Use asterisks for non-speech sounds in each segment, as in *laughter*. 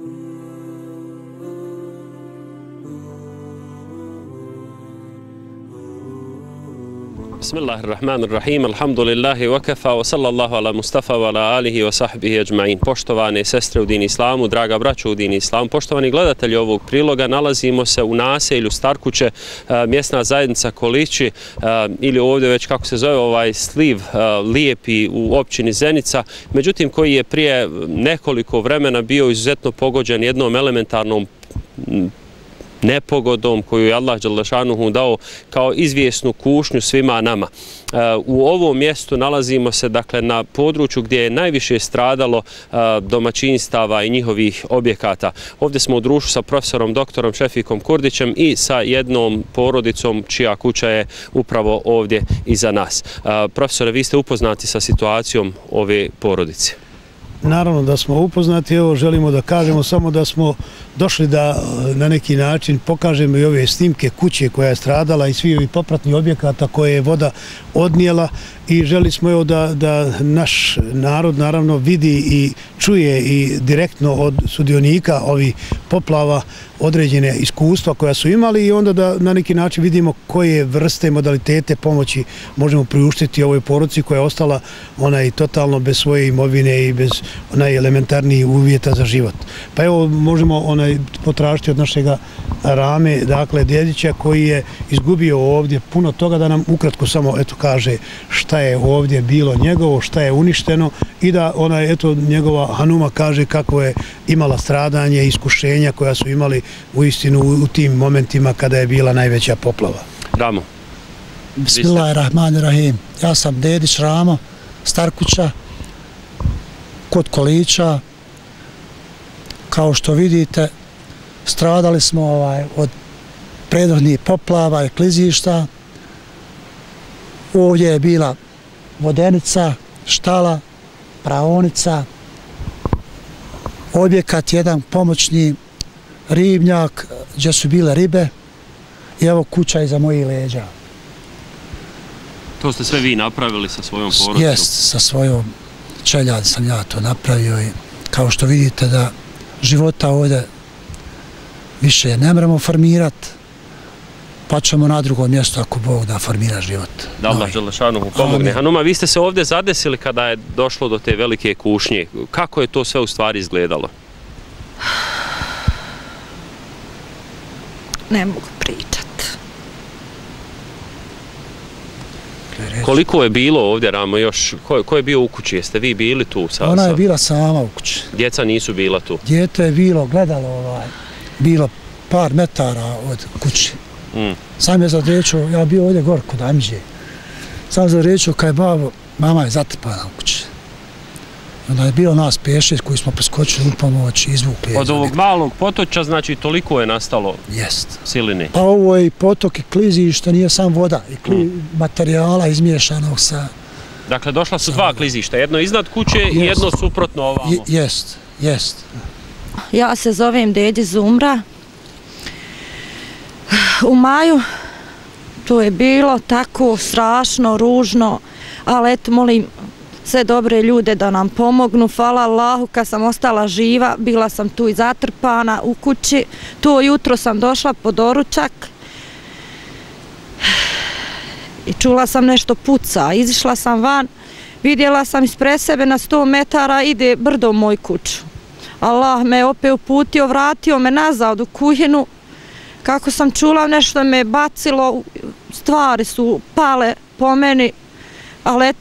Mm-hmm. Bismillahirrahmanirrahim, alhamdulillahi wa kafa, wa sallallahu ala Mustafa wa ala alihi wa sahbihi ajma'in. Poštovane sestre u din islamu, draga braćo u din islamu, poštovani gledatelji ovog priloga, nalazimo se u naselju Starkuće, e, mjesna zajednica Kolići, e, ili ovdje već kako se zove ovaj sliv e, lijepi u općini Zenica, međutim koji je prije nekoliko vremena bio izuzetno pogođen jednom elementarnom nepogodom koju je Allah Đalešanuhu dao kao izvjesnu kušnju svima nama. E, u ovom mjestu nalazimo se dakle na području gdje je najviše stradalo e, domaćinstava i njihovih objekata. Ovdje smo u društvu sa profesorom doktorom Šefikom Kurdićem i sa jednom porodicom čija kuća je upravo ovdje iza nas. E, profesore, vi ste upoznati sa situacijom ove porodice. Naravno da smo upoznati, evo želimo da kažemo samo da smo došli da e, na neki način pokažemo i ove snimke kuće koja je stradala i svi ovi popratni objekata koje je voda odnijela i želi smo evo da, da naš narod naravno vidi i čuje i direktno od sudionika ovi poplava određene iskustva koja su imali i onda da na neki način vidimo koje vrste i modalitete pomoći možemo priuštiti ovoj poruci koja je ostala onaj totalno bez svoje imovine i bez onaj elementarnijih uvjeta za život. Pa evo možemo onaj potražiti od našeg rame, dakle djedića koji je izgubio ovdje puno toga da nam ukratko samo eto kaže šta je ovdje bilo njegovo, šta je uništeno i da onaj eto njegova Hanuma kaže kako je imala stradanje iskušenja koja su imali u istinu u tim momentima kada je bila najveća poplava. Ramo. Bismillahirrahmanirrahim. Ja sam Dedić Ramo, Starkuća, kod Kolića. Kao što vidite, stradali smo ovaj, od predvodnih poplava i klizišta. Ovdje je bila vodenica, štala, praonica, objekat, jedan pomoćni ribnjak gdje su bile ribe i evo kuća iza mojih leđa. To ste sve vi napravili sa svojom porodicom? Jest, sa svojom čeljad sam ja to napravio i kao što vidite da života ovdje više ne moramo formirati, pa ćemo na drugo mjesto ako Bog da formira život. Da Allah Đelešanu pomogne. Hanuma, vi ste se ovdje zadesili kada je došlo do te velike kušnje. Kako je to sve u stvari izgledalo? *sighs* Ne mogu pričat. Koliko je bilo ovdje, Ramo, još? Ko, ko je bio u kući? Jeste vi bili tu? Sa, Ona je bila sama u kući. Djeca nisu bila tu? Djete je bilo, gledalo ovaj, bilo par metara od kući. Mm. Sam je zadrećao, ja bio ovdje gor kod Amđe. Sam zadrećao kaj babo, mama je zatrpana u kući. Onda je bilo nas pešeć koji smo preskočili u pomoć i izvukli. Od ovog malog potoča, znači, toliko je nastalo Jest. siline? Pa ovo je i potok i klizište, nije sam voda. I kli, mm. materijala izmiješanog sa... Dakle, došla su dva klizišta, jedno iznad kuće jest. i jedno suprotno ovamo. Jest, jest. Ja se zovem Dedi Zumra, u maju to je bilo tako strašno, ružno, ali eto molim sve dobre ljude da nam pomognu. Hvala Allahu kad sam ostala živa, bila sam tu i zatrpana u kući. To jutro sam došla po doručak i čula sam nešto puca. Izišla sam van, vidjela sam ispred sebe na 100 metara ide brdo u moj kuću. Allah me opet uputio, vratio me nazad u kuhinu, kako sam čula nešto me bacilo, stvari su pale po meni, ali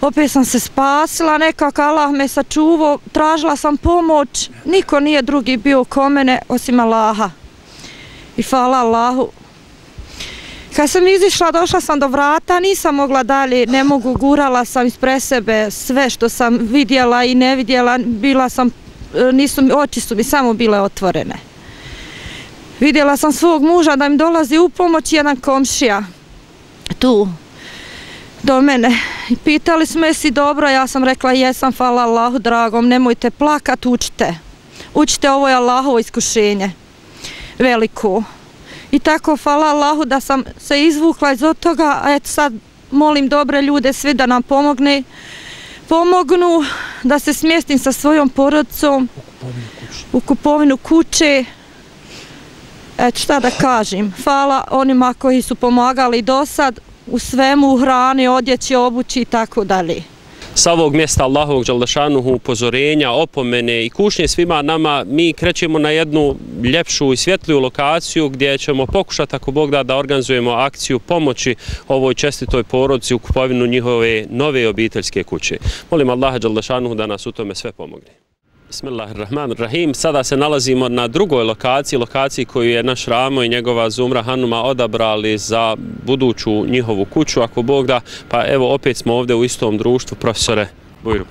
opet sam se spasila, nekak Allah me sačuvao, tražila sam pomoć, niko nije drugi bio ko mene osim Allaha. I hvala Allahu. Kad sam izišla, došla sam do vrata, nisam mogla dalje, ne mogu, gurala sam ispre sebe sve što sam vidjela i ne vidjela, bila sam, nisu, oči su mi samo bile otvorene. Vidjela sam svog muža da im dolazi u pomoć jedan komšija tu do mene. Pitali smo jesi dobro, ja sam rekla jesam, hvala Allahu dragom, nemojte plakat, učite. Učite, ovo je Allahovo iskušenje. Veliko. I tako, hvala Allahu da sam se izvukla iz od toga, a eto sad molim dobre ljude svi da nam pomogne. Pomognu da se smjestim sa svojom porodicom, u kupovinu kuće. Eto šta da kažem, hvala onima koji su pomagali do sad u svemu, u hrani, odjeći, obući i tako dalje. Sa ovog mjesta Allahovog Đaldašanuhu upozorenja, opomene i kušnje svima nama, mi krećemo na jednu ljepšu i svjetliju lokaciju gdje ćemo pokušati, ako Bog da, da organizujemo akciju pomoći ovoj čestitoj porodci u kupovinu njihove nove obiteljske kuće. Molim Allaha Đaldašanuhu da nas u tome sve pomogne. Bismillahirrahmanirrahim. Sada se nalazimo na drugoj lokaciji, lokaciji koju je naš Ramo i njegova Zumra Hanuma odabrali za buduću njihovu kuću, ako Bog da. Pa evo, opet smo ovdje u istom društvu, profesore Bujru.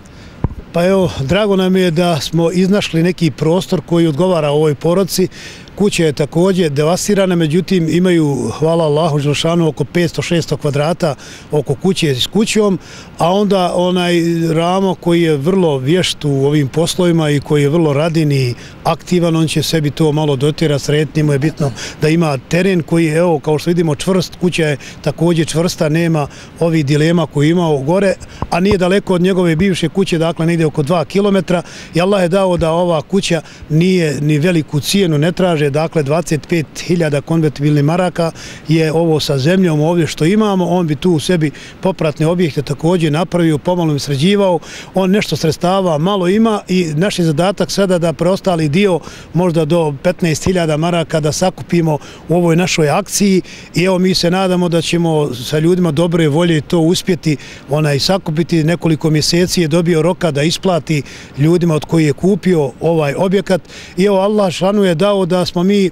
Pa evo, drago nam je da smo iznašli neki prostor koji odgovara ovoj poroci. Kuća je također devastirana, međutim imaju, hvala Allahu Želšanu, oko 500-600 kvadrata oko kuće s kućom, a onda onaj Ramo koji je vrlo vješt u ovim poslovima i koji je vrlo radin i aktivan, on će sebi to malo dotira sretni, mu je bitno da ima teren koji je, evo, kao što vidimo, čvrst, kuća je također čvrsta, nema ovih dilema koji imao gore, a nije daleko od njegove bivše kuće, dakle, negdje oko 2 km, i Allah je dao da ova kuća nije ni veliku cijenu, ne traže, dakle, 25.000 konvertibilnih maraka je ovo sa zemljom ovdje što imamo, on bi tu u sebi popratne objekte također napravio, pomalo im sređivao, on nešto sredstava malo ima i naš je zadatak sada da preostali dio možda do 15.000 maraka da sakupimo u ovoj našoj akciji. I evo mi se nadamo da ćemo sa ljudima dobre volje to uspjeti onaj sakupiti. Nekoliko mjeseci je dobio roka da isplati ljudima od koji je kupio ovaj objekat. I evo Allah šanu je dao da smo mi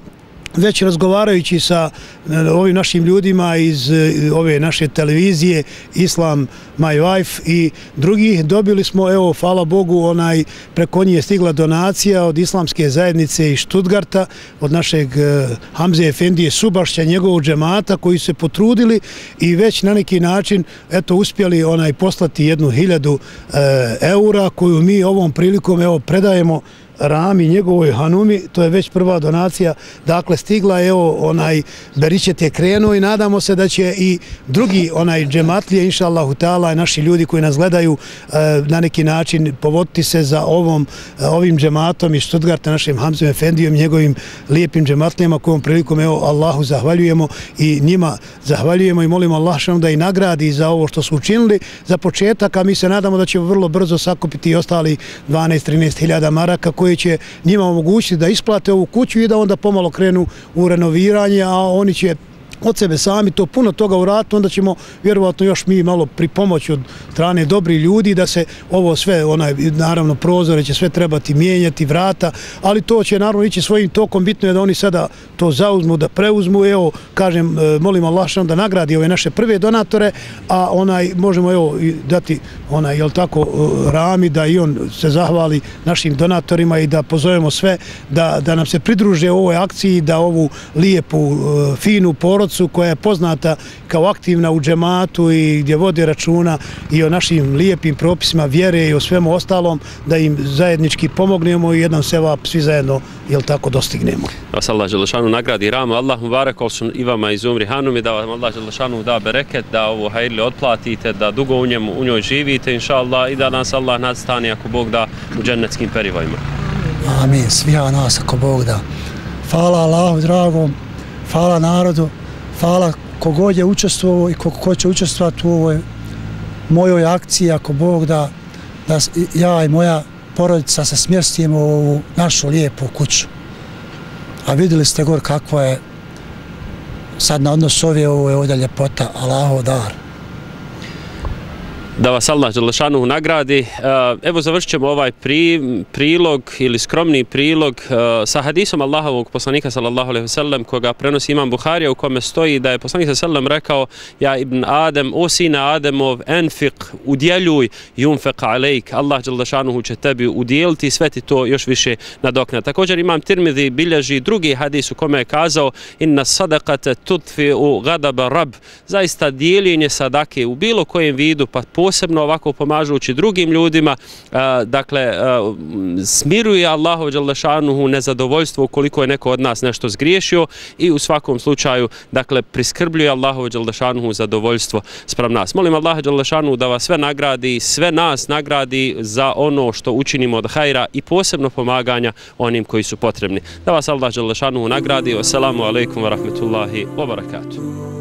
već razgovarajući sa e, ovim našim ljudima iz e, ove naše televizije Islam My Wife i drugih dobili smo, evo, hvala Bogu, onaj preko njih je stigla donacija od islamske zajednice iz Stuttgarta, od našeg e, Hamze Efendije Subašća, njegovog džemata koji se potrudili i već na neki način eto uspjeli onaj poslati jednu hiljadu eura koju mi ovom prilikom evo predajemo Rami, njegovoj Hanumi, to je već prva donacija, dakle stigla je evo onaj Beričet je krenuo i nadamo se da će i drugi onaj džematlije, inša Allahu ta'ala, naši ljudi koji nas gledaju e, na neki način povoditi se za ovom, e, ovim džematom iz Stuttgarta, našim Hamzom Efendijom, njegovim lijepim džematlijama kojom prilikom evo Allahu zahvaljujemo i njima zahvaljujemo i molimo Allah što da i nagradi za ovo što su učinili. Za početak, a mi se nadamo da ćemo vrlo brzo sakupiti i ostali 12-13 hiljada maraka koji koje će njima omogućiti da isplate ovu kuću i da onda pomalo krenu u renoviranje, a oni će od sebe sami to puno toga urati, onda ćemo vjerovatno još mi malo pri pomoći od strane dobri ljudi da se ovo sve, onaj, naravno prozore će sve trebati mijenjati, vrata, ali to će naravno ići svojim tokom, bitno je da oni sada to zauzmu, da preuzmu, evo, kažem, e, molim Allah da nagradi ove naše prve donatore, a onaj, možemo evo dati, onaj, jel tako, e, Rami, da i on se zahvali našim donatorima i da pozovemo sve da, da nam se pridruže u ovoj akciji, da ovu lijepu, e, finu finu porodcu koja je poznata kao aktivna u džematu i gdje vodi računa i o našim lijepim propisima vjere i o svemu ostalom da im zajednički pomognemo i jedan seva svi zajedno jel tako dostignemo. Vas Allah Želešanu nagradi ramu, Allah mu barak olsun i vama iz Umri Hanumi, da vam Allah Želešanu da bereket, da ovo hajrli otplatite, da dugo u, njemu, u njoj živite, inša Allah, i da nas Allah nadstani ako Bog da u džennetskim perivojima. Amin, svija nas ako Bog da. Hvala Allahu dragom, hvala narodu, hvala kogod je učestvovao i ko će učestvovati u ovoj mojoj akciji, ako Bog da, da ja i moja porodica se smjestimo u ovu našu lijepu kuću. A vidjeli ste gor kakva je sad na odnos ove, ovo je ovdje ljepota, Allahov dar da vas Allah Đelešanu nagradi. E, evo završit ćemo ovaj pri, prilog ili skromni prilog e, sa hadisom Allahovog poslanika sallallahu alaihi wasallam koga prenosi imam Buharija u kome stoji da je poslanik sallallahu rekao ja ibn Adem, o sina Ademov, enfiq, udjeljuj, junfeq alejk, Allah Đelešanu će tebi udjeliti, sve ti to još više nadokna. Također imam Tirmidhi bilježi drugi hadis u kome je kazao inna sadakate tutfi u gadaba rab, zaista dijeljenje sadake u bilo kojem vidu, pa posebno ovako pomažući drugim ljudima, dakle, smiruje Allahu Đalešanuhu nezadovoljstvo ukoliko je neko od nas nešto zgriješio i u svakom slučaju, dakle, priskrbljuje Allahu Đalešanuhu zadovoljstvo sprem nas. Molim Allahu Đalešanuhu da vas sve nagradi, sve nas nagradi za ono što učinimo od hajra i posebno pomaganja onim koji su potrebni. Da vas Allah Đalešanuhu nagradi. Assalamu alaikum wa rahmetullahi wa barakatuh.